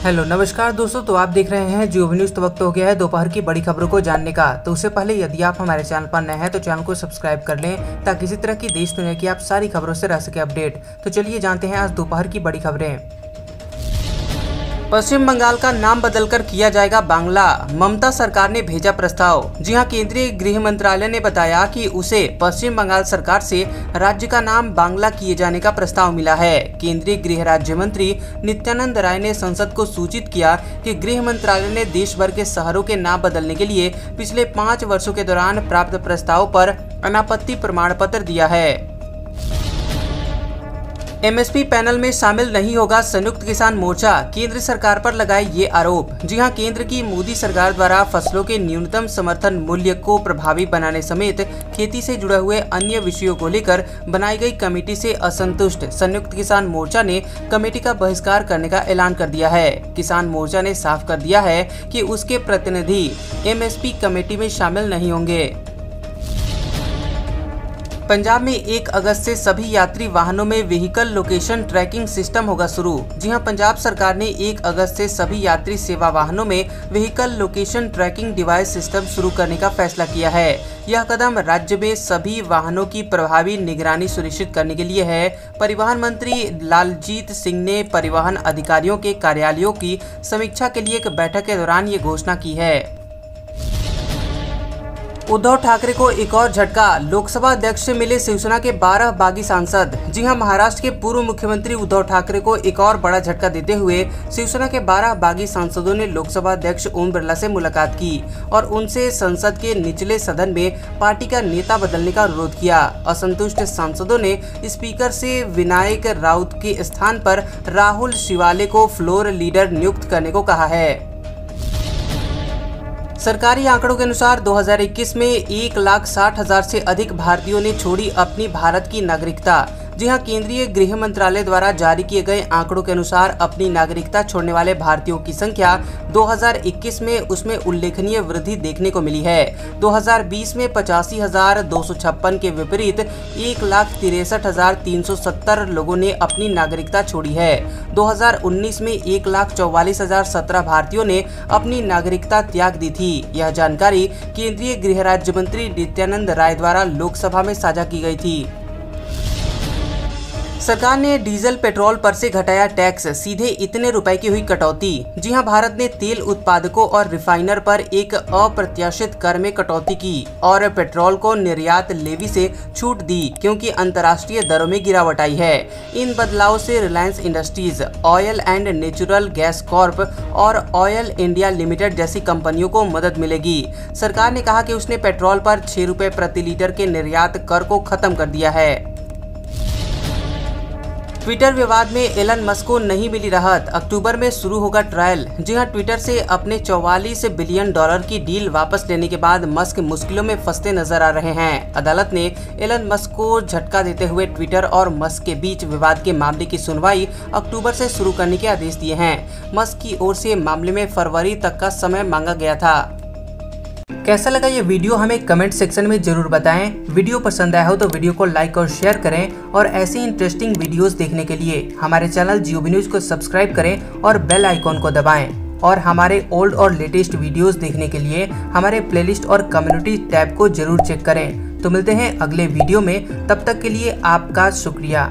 Hello, नमस्कार दोस्तों तो आप देख रहे हैं जियो न्यूज़। तो वक्त हो गया है दोपहर की बड़ी खबरों को जानने का। तो उससे पहले यदि आप हमारे चैनल पर नए हैं तो चैनल को सब्सक्राइब कर लें, ताकि इसी तरह की देश दुनिया की आप सारी खबरों से रह सके अपडेट। तो चलिए जानते हैं आज दोपहर की बड़ी खबरें। पश्चिम बंगाल का नाम बदलकर किया जाएगा बांग्ला। ममता सरकार ने भेजा प्रस्ताव। जी हाँ, केंद्रीय गृह मंत्रालय ने बताया कि उसे पश्चिम बंगाल सरकार से राज्य का नाम बांग्ला किए जाने का प्रस्ताव मिला है। केंद्रीय गृह राज्य मंत्री नित्यानंद राय ने संसद को सूचित किया कि गृह मंत्रालय ने देश भर के शहरों के नाम बदलने के लिए पिछले पाँच वर्षों के दौरान प्राप्त प्रस्ताव पर अनापत्ति प्रमाण पत्र दिया है। एमएसपी पैनल में शामिल नहीं होगा संयुक्त किसान मोर्चा, केंद्र सरकार पर लगाए ये आरोप। जी हाँ, केंद्र की मोदी सरकार द्वारा फ़सलों के न्यूनतम समर्थन मूल्य को प्रभावी बनाने समेत खेती से जुड़े हुए अन्य विषयों को लेकर बनाई गई कमेटी से असंतुष्ट संयुक्त किसान मोर्चा ने कमेटी का बहिष्कार करने का ऐलान कर दिया है। किसान मोर्चा ने साफ़ कर दिया है की उसके प्रतिनिधि एमएसपी कमेटी में शामिल नहीं होंगे। पंजाब में एक अगस्त से सभी यात्री वाहनों में व्हीकल लोकेशन ट्रैकिंग सिस्टम होगा शुरू। जी हाँ, पंजाब सरकार ने एक अगस्त से सभी यात्री सेवा वाहनों में vehicle location tracking device system शुरू करने का फैसला किया है। यह कदम राज्य में सभी वाहनों की प्रभावी निगरानी सुनिश्चित करने के लिए है। परिवहन मंत्री लालजीत सिंह ने परिवहन अधिकारियों के कार्यालयों की समीक्षा के लिए एक बैठक के दौरान ये घोषणा की है। उद्धव ठाकरे को एक और झटका। लोकसभा अध्यक्ष से मिले शिवसेना के 12 बागी सांसद। जी हाँ, महाराष्ट्र के पूर्व मुख्यमंत्री उद्धव ठाकरे को एक और बड़ा झटका देते हुए शिवसेना के 12 बागी सांसदों ने लोकसभा अध्यक्ष ओम बिरला से मुलाकात की और उनसे संसद के निचले सदन में पार्टी का नेता बदलने का अनुरोध किया। असंतुष्ट सांसदों ने स्पीकर से विनायक राउत के स्थान पर राहुल शिवाले को फ्लोर लीडर नियुक्त करने को कहा है। सरकारी आंकड़ों के अनुसार 2021 में एक लाख साठ हज़ार से अधिक भारतीयों ने छोड़ी अपनी भारत की नागरिकता। जी हाँ, केंद्रीय गृह मंत्रालय द्वारा जारी किए गए आंकड़ों के अनुसार अपनी नागरिकता छोड़ने वाले भारतीयों की संख्या 2021 में उसमें उल्लेखनीय वृद्धि देखने को मिली है। 2020 में पचासी के विपरीत एक लाख तिरसठ हज़ार तीन सौ सत्तर लोगों ने अपनी नागरिकता छोड़ी है। 2019 में एक लाख चौवालीस हज़ार सत्रह भारतीयों ने अपनी नागरिकता त्याग दी थी। यह जानकारी केंद्रीय गृह राज्य मंत्री नित्यानंद राय द्वारा लोकसभा में साझा की गई थी। सरकार ने डीजल पेट्रोल पर से घटाया टैक्स, सीधे इतने रुपए की हुई कटौती। जी हाँ, भारत ने तेल उत्पादकों और रिफाइनर पर एक अप्रत्याशित कर में कटौती की और पेट्रोल को निर्यात लेवी से छूट दी, क्योंकि अंतर्राष्ट्रीय दरों में गिरावट आई है। इन बदलाव से Reliance Industries, oil and natural gas corp और ऑयल इंडिया लिमिटेड जैसी कंपनियों को मदद मिलेगी। सरकार ने कहा कि उसने पेट्रोल पर छह रुपए प्रति लीटर के निर्यात कर को खत्म कर दिया है। ट्विटर विवाद में एलन मस्क को नहीं मिली राहत। अक्टूबर में शुरू होगा ट्रायल। जी हाँ, ट्विटर से अपने 44 बिलियन डॉलर की डील वापस लेने के बाद मस्क मुश्किलों में फंसते नज़र आ रहे हैं। अदालत ने एलन मस्क को झटका देते हुए ट्विटर और मस्क के बीच विवाद के मामले की सुनवाई अक्टूबर से शुरू करने के आदेश दिए हैं। मस्क की ओर से मामले में फरवरी तक का समय मांगा गया था। कैसा लगा ये वीडियो हमें कमेंट सेक्शन में ज़रूर बताएँ। वीडियो पसंद आया हो तो वीडियो को लाइक और शेयर करें और ऐसी इंटरेस्टिंग वीडियोस देखने के लिए हमारे चैनल जियो न्यूज़ को सब्सक्राइब करें और बेल आइकॉन को दबाएँ। और हमारे ओल्ड और लेटेस्ट वीडियोस देखने के लिए हमारे प्लेलिस्ट और कम्युनिटी टैब को ज़रूर चेक करें। तो मिलते हैं अगले वीडियो में। तब तक के लिए आपका शुक्रिया।